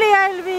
повлияли